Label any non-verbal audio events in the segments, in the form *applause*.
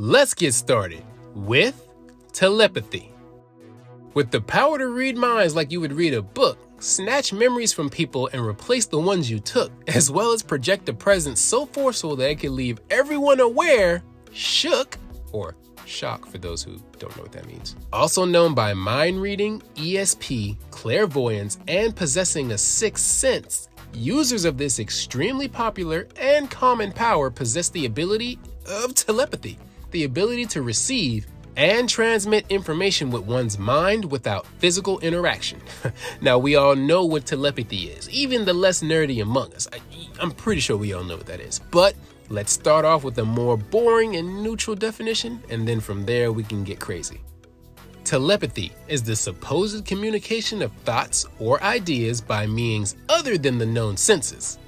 Let's get started with telepathy. With the power to read minds like you would read a book, snatch memories from people and replace the ones you took, *laughs* as well as project a presence so forceful that it can leave everyone aware, shook, or shock for those who don't know what that means. Also known by mind reading, ESP, clairvoyance, and possessing a sixth sense, users of this extremely popular and common power possess the ability of telepathy, the ability to receive and transmit information with one's mind without physical interaction. *laughs* now, we all know what telepathy is, even the less nerdy among us. I, I'm pretty sure we all know what that is. But let's start off with a more boring and neutral definition, and then from there we can get crazy. Telepathy is the supposed communication of thoughts or ideas by means other than the known senses.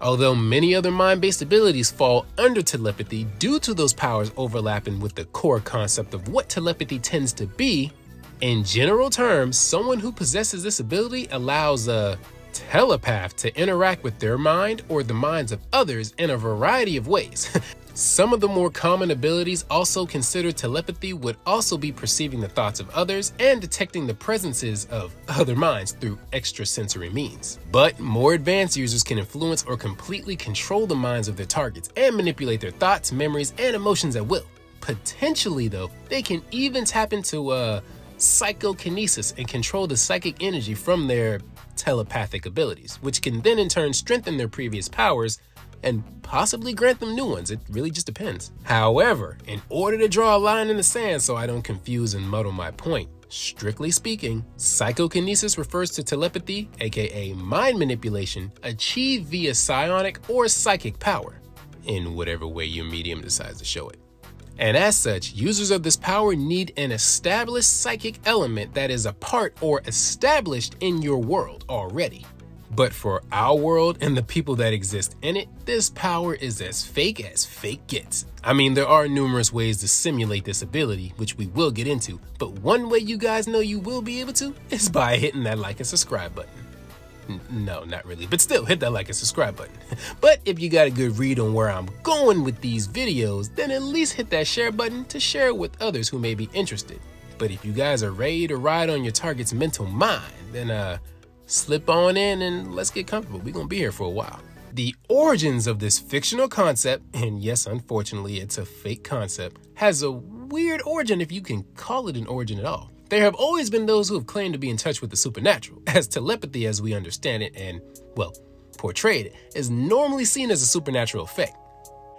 Although many other mind based abilities fall under telepathy due to those powers overlapping with the core concept of what telepathy tends to be, in general terms, someone who possesses this ability allows a telepath to interact with their mind or the minds of others in a variety of ways. *laughs* Some of the more common abilities also considered telepathy would also be perceiving the thoughts of others and detecting the presences of other minds through extrasensory means. But more advanced users can influence or completely control the minds of their targets and manipulate their thoughts, memories, and emotions at will. Potentially, though, they can even tap into uh, psychokinesis and control the psychic energy from their telepathic abilities, which can then in turn strengthen their previous powers and possibly grant them new ones. It really just depends. However, in order to draw a line in the sand so I don't confuse and muddle my point, strictly speaking, psychokinesis refers to telepathy, aka mind manipulation, achieved via psionic or psychic power, in whatever way your medium decides to show it. And as such, users of this power need an established psychic element that is a part or established in your world already. But for our world and the people that exist in it, this power is as fake as fake gets. I mean, there are numerous ways to simulate this ability, which we will get into, but one way you guys know you will be able to is by hitting that like and subscribe button. No, not really, but still hit that like and subscribe button. *laughs* but if you got a good read on where I'm going with these videos, then at least hit that share button to share it with others who may be interested. But if you guys are ready to ride on your target's mental mind, then uh, slip on in and let's get comfortable. We're going to be here for a while. The origins of this fictional concept, and yes, unfortunately, it's a fake concept, has a weird origin if you can call it an origin at all. There have always been those who have claimed to be in touch with the supernatural, *laughs* as telepathy as we understand it and, well, portrayed it, is normally seen as a supernatural effect.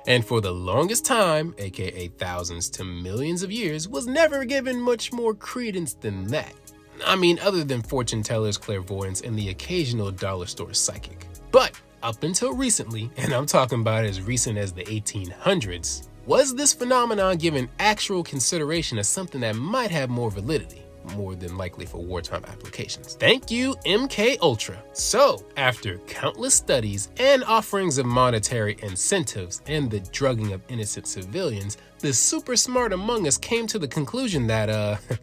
And for the longest time, aka thousands to millions of years, was never given much more credence than that. I mean, other than fortune tellers, clairvoyants, and the occasional dollar store psychic. But up until recently, *laughs* and I'm talking about as recent as the 1800s, was this phenomenon given actual consideration as something that might have more validity? more than likely for wartime applications. Thank you, MK Ultra. So, after countless studies and offerings of monetary incentives and the drugging of innocent civilians, the super smart among us came to the conclusion that uh *laughs*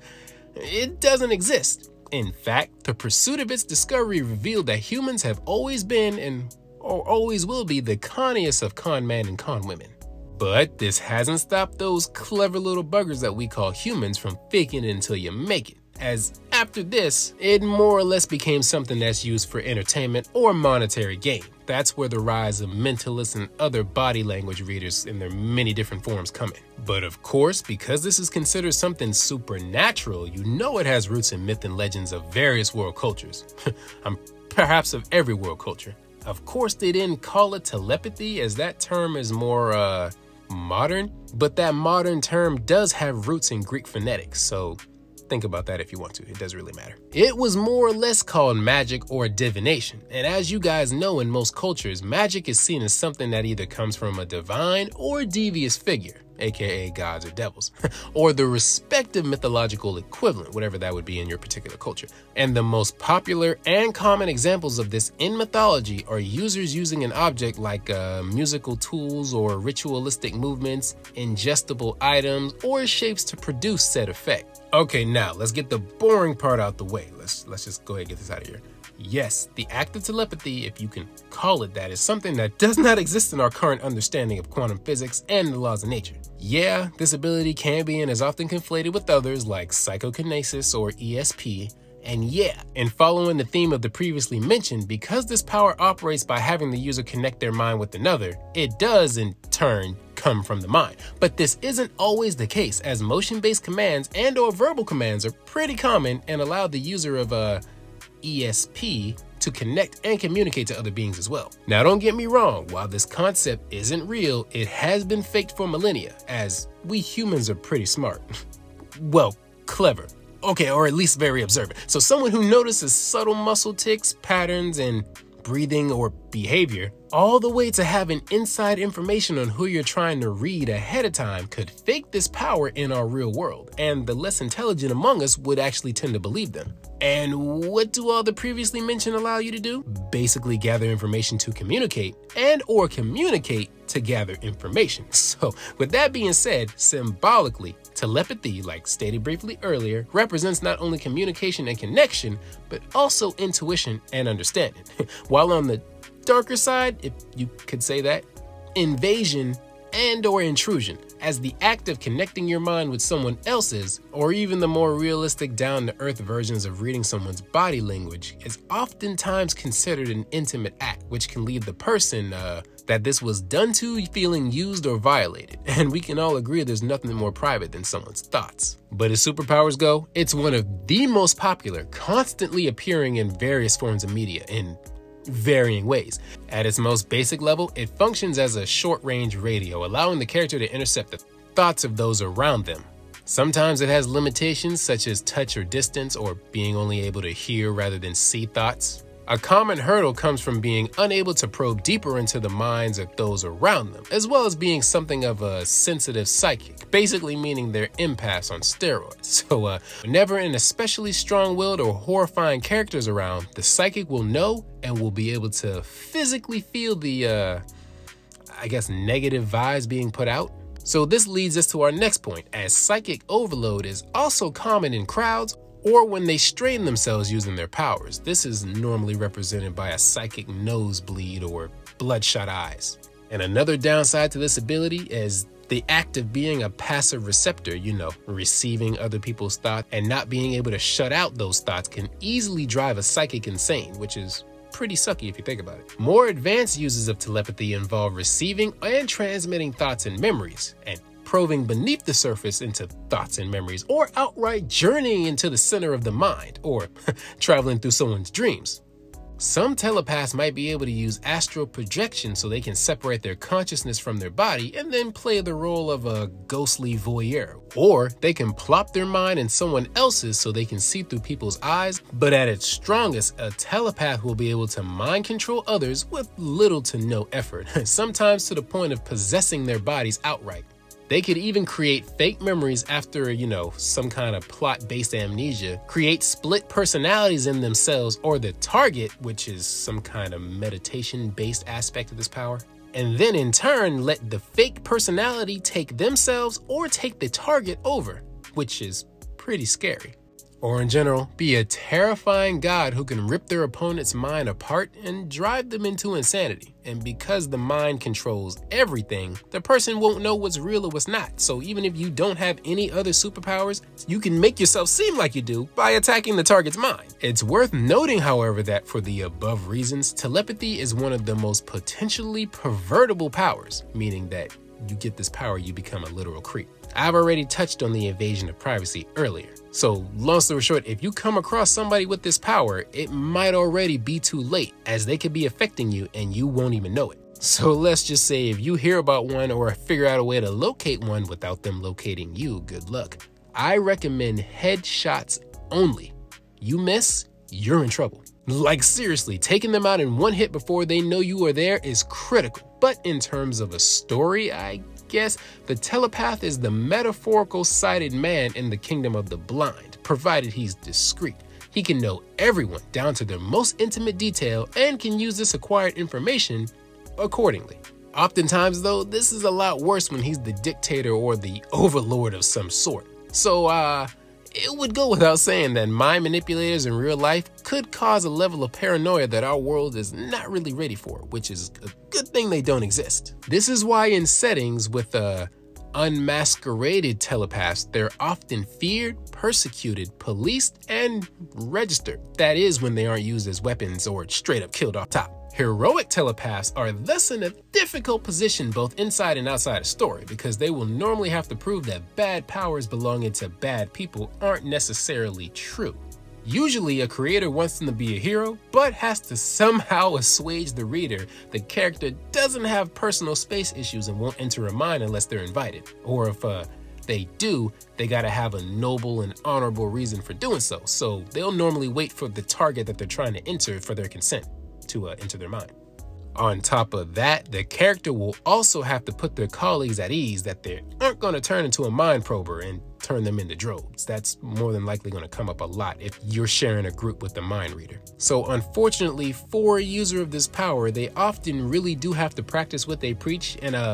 It doesn't exist. In fact, the pursuit of its discovery revealed that humans have always been and or always will be the conniest of con men and con women. But this hasn't stopped those clever little buggers that we call humans from faking it until you make it as after this, it more or less became something that's used for entertainment or monetary gain. That's where the rise of mentalists and other body language readers in their many different forms come in. But of course, because this is considered something supernatural, you know it has roots in myth and legends of various world cultures. *laughs* um, perhaps of every world culture. Of course, they didn't call it telepathy as that term is more, uh, modern, but that modern term does have roots in Greek phonetics, so think about that if you want to. It doesn't really matter. It was more or less called magic or divination. And as you guys know, in most cultures, magic is seen as something that either comes from a divine or devious figure aka gods or devils, *laughs* or the respective mythological equivalent, whatever that would be in your particular culture. And the most popular and common examples of this in mythology are users using an object like uh, musical tools or ritualistic movements, ingestible items, or shapes to produce said effect. Okay, now let's get the boring part out the way. Let's let's just go ahead and get this out of here. Yes, the act of telepathy, if you can call it that, is something that does not exist in our current understanding of quantum physics and the laws of nature. Yeah, this ability can be and is often conflated with others like psychokinesis or ESP, and yeah, in following the theme of the previously mentioned, because this power operates by having the user connect their mind with another, it does in turn come from the mind. But this isn't always the case, as motion-based commands and or verbal commands are pretty common and allow the user of a ESP to connect and communicate to other beings as well. Now don't get me wrong, while this concept isn't real, it has been faked for millennia, as we humans are pretty smart. *laughs* well, clever. Okay, or at least very observant. So someone who notices subtle muscle tics, patterns, and breathing, or behavior, all the way to having inside information on who you're trying to read ahead of time could fake this power in our real world, and the less intelligent among us would actually tend to believe them. And what do all the previously mentioned allow you to do? Basically gather information to communicate and or communicate to gather information. *laughs* So with that being said, symbolically, telepathy, like stated briefly earlier, represents not only communication and connection, but also intuition and understanding. *laughs* While on the darker side, if you could say that, invasion and or intrusion as the act of connecting your mind with someone else's or even the more realistic down to earth versions of reading someone's body language is oftentimes considered an intimate act which can leave the person uh, that this was done to feeling used or violated *laughs* and we can all agree there's nothing more private than someone's thoughts but as superpowers go it's one of the most popular constantly appearing in various forms of media in varying ways. At its most basic level, it functions as a short-range radio, allowing the character to intercept the thoughts of those around them. Sometimes it has limitations such as touch or distance or being only able to hear rather than see thoughts. A common hurdle comes from being unable to probe deeper into the minds of those around them, as well as being something of a sensitive psychic, basically meaning they're empaths on steroids. *laughs* So, uh, whenever an especially strong willed or horrifying character is around, the psychic will know and will be able to physically feel the, uh, I guess, negative vibes being put out. So, this leads us to our next point, as psychic overload is also common in crowds or when they strain themselves using their powers. This is normally represented by a psychic nosebleed or bloodshot eyes. And another downside to this ability is the act of being a passive receptor, you know, receiving other people's thoughts and not being able to shut out those thoughts can easily drive a psychic insane, which is pretty sucky if you think about it. More advanced uses of telepathy involve receiving and transmitting thoughts and memories, and probing beneath the surface into thoughts and memories, or outright journeying into the center of the mind, or *laughs* traveling through someone's dreams. Some telepaths might be able to use astral projection so they can separate their consciousness from their body and then play the role of a ghostly voyeur. Or they can plop their mind in someone else's so they can see through people's eyes. But at its strongest, a telepath will be able to mind control others with little to no effort, *laughs* sometimes to the point of possessing their bodies outright. They could even create fake memories after, you know, some kind of plot based amnesia, create split personalities in themselves or the target, which is some kind of meditation based aspect of this power, and then in turn let the fake personality take themselves or take the target over, which is pretty scary or in general, be a terrifying god who can rip their opponent's mind apart and drive them into insanity. And because the mind controls everything, the person won't know what's real or what's not. So even if you don't have any other superpowers, you can make yourself seem like you do by attacking the target's mind. It's worth noting, however, that for the above reasons, telepathy is one of the most potentially pervertible powers, meaning that you get this power, you become a literal creep. I've already touched on the invasion of privacy earlier. So, long story short, if you come across somebody with this power, it might already be too late, as they could be affecting you and you won't even know it. So, *laughs* let's just say if you hear about one or figure out a way to locate one without them locating you, good luck. I recommend headshots only. You miss, you're in trouble. Like, seriously, taking them out in one hit before they know you are there is critical. But in terms of a story, I guess the telepath is the metaphorical sighted man in the kingdom of the blind, provided he's discreet. He can know everyone down to their most intimate detail and can use this acquired information accordingly. Oftentimes, though, this is a lot worse when he's the dictator or the overlord of some sort. So, uh, it would go without saying that mind manipulators in real life could cause a level of paranoia that our world is not really ready for, which is a good thing they don't exist. This is why in settings with a unmasqueraded telepaths, they're often feared, persecuted, policed, and registered. That is when they aren't used as weapons or straight up killed off top. Heroic telepaths are thus in a difficult position both inside and outside a story because they will normally have to prove that bad powers belonging to bad people aren't necessarily true. Usually, a creator wants them to be a hero, but has to somehow *laughs* assuage the reader. The character doesn't have personal space issues and won't enter a mind unless they're invited. Or if uh, they do, they gotta have a noble and honorable reason for doing so. So they'll normally wait for the target that they're trying to enter for their consent to uh, their mind. On top of that, the character will also have to put their colleagues at ease that they aren't going to turn into a mind prober and turn them into droids. That's more than likely going to come up a lot if you're sharing a group with the mind reader. So unfortunately, for a user of this power, they often really do have to practice what they preach and uh